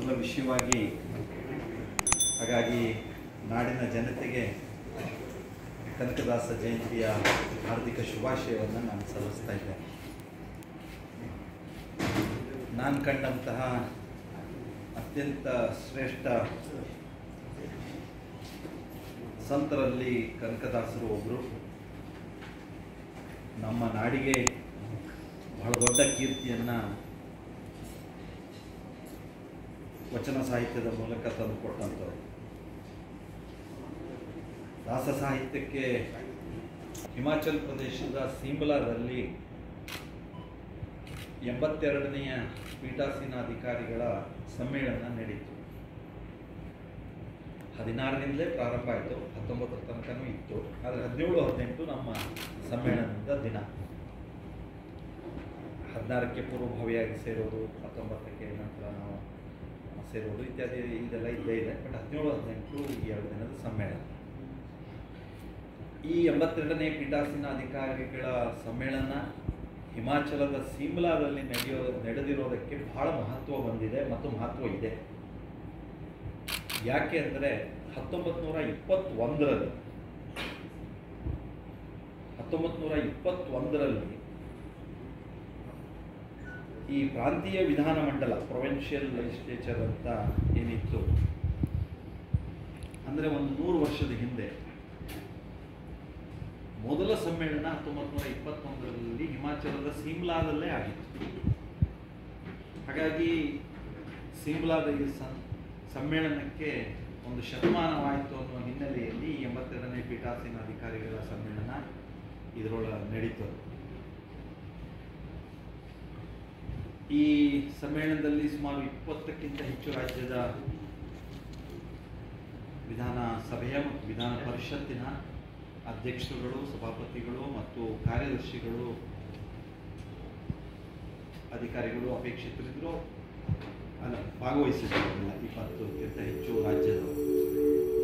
ವಿಷಯವಾಗಿ ಹಾಗಾಗಿ ನಾಡಿನ ಜನತೆಗೆ ಕನಕದಾಸ ಜಯಂತಿಯ ಹಾರ್ದಿಕ ಶುಭಾಶಯವನ್ನು ನಾನು ಸಲ್ಲಿಸ್ತಾ ಇದ್ದೇನೆ ನಾನು ಕಂಡಂತಹ ಅತ್ಯಂತ ಶ್ರೇಷ್ಠ ಸಂತರಲ್ಲಿ ಕನಕದಾಸರು ಒಬ್ಬರು ನಮ್ಮ ನಾಡಿಗೆ ಬಹಳ ದೊಡ್ಡ ಕೀರ್ತಿಯನ್ನು ವಚನ ಸಾಹಿತ್ಯದ ಮೂಲಕ ತಂದುಕೊಟ್ಟಂಥವ್ರು. ದಾಸ ಸಾಹಿತ್ಯಕ್ಕೆ ಹಿಮಾಚಲ್ ಪ್ರದೇಶದ ಸಿಮ್ಲಾದಲ್ಲಿ ಎಂಬತ್ತೆರಡನೆಯ ಪೀಠಾಸೀನಾಧಿಕಾರಿಗಳ ಸಮ್ಮೇಳನ ನಡೀತು. ಹದಿನಾರರಿಂದಲೇ ಪ್ರಾರಂಭ ಆಯಿತು, ಹತ್ತೊಂಬತ್ತರ ತನಕನೂ ಇತ್ತು, ಆದರೆ ಹದಿನೇಳು, ಹದಿನೆಂಟು ನಮ್ಮ ಸಮ್ಮೇಳನದ ದಿನ. ಹದಿನಾರಕ್ಕೆ ಪೂರ್ವಭಾವಿಯಾಗಿ ಸೇರೋದು, ಹತ್ತೊಂಬತ್ತಕ್ಕೆ ನಂತರ ನಾವು ಸೇರೋದು ಇತ್ಯಾದಿ ಇದೆಲ್ಲ ಇದ್ದೇ ಇದೆ. ಬಟ್ ಹದಿನೇಳು ಹದಿನೆಂಟು ಎರಡು ದಿನದ ಸಮ್ಮೇಳನ. ಈ ಎಂಬತ್ತೆರಡನೇ ಪೀಠಾಸೀನ ಅಧಿಕಾರಿಗಳ ಸಮ್ಮೇಳನ ಹಿಮಾಚಲದ ಸಿಮ್ಲಾದಲ್ಲಿ ನಡೆಯೋ, ನಡೆದಿರೋದಕ್ಕೆ ಬಹಳ ಮಹತ್ವ ಬಂದಿದೆ ಮತ್ತು ಮಹತ್ವ ಇದೆ. ಯಾಕೆ ಅಂದರೆ ಹತ್ತೊಂಬತ್ತು ನೂರ ಇಪ್ಪತ್ತೊಂದರಲ್ಲಿ ಹತ್ತೊಂಬತ್ತು ನೂರ ಇಪ್ಪತ್ತೊಂದರಲ್ಲಿ ಈ ಪ್ರಾಂತೀಯ ವಿಧಾನ ಮಂಡಲ ಪ್ರೊವಿನ್ಷಿಯಲ್ ಲೆಜಿಸ್ಲೇಚರ್ ಅಂತ ಏನಿತ್ತು? ಅಂದರೆ ಒಂದು ನೂರು ವರ್ಷದ ಹಿಂದೆ ಮೊದಲ ಸಮ್ಮೇಳನ ಹತ್ತೊಂಬತ್ತು ನೂರ ಇಪ್ಪತ್ತೊಂದರಲ್ಲಿ ಹಿಮಾಚಲದ ಸಿಮ್ಲಾದಲ್ಲೇ ಆಗಿತ್ತು. ಹಾಗಾಗಿ ಸಿಮ್ಲಾದ ಈ ಸಮ್ಮೇಳನಕ್ಕೆ ಒಂದು ಶತಮಾನವಾಯಿತು ಅನ್ನುವ ಹಿನ್ನೆಲೆಯಲ್ಲಿ ಎಂಬತ್ತೆರಡನೇ ಪೀಠಾಸೀನ ಅಧಿಕಾರಿಗಳ ಸಮ್ಮೇಳನ ಇದರೊಳ ನಡೀತು ಈ ಸಮ್ಮೇಳನದಲ್ಲಿ ಸುಮಾರು ಇಪ್ಪತ್ತಕ್ಕಿಂತ ಹೆಚ್ಚು ರಾಜ್ಯದ ವಿಧಾನ ಸಭೆಯ ಮತ್ತು ವಿಧಾನ ಪರಿಷತ್ತಿನ ಅಧ್ಯಕ್ಷರುಗಳು, ಸಭಾಪತಿಗಳು ಮತ್ತು ಕಾರ್ಯದರ್ಶಿಗಳು, ಅಧಿಕಾರಿಗಳು ಅಪೇಕ್ಷಿತರಿದ್ದರು ಅಲ್ಲ ಭಾಗವಹಿಸಿದ್ದಾರೆ ಇಪ್ಪತ್ತಕ್ಕಿಂತ ಹೆಚ್ಚು ರಾಜ್ಯದವರು.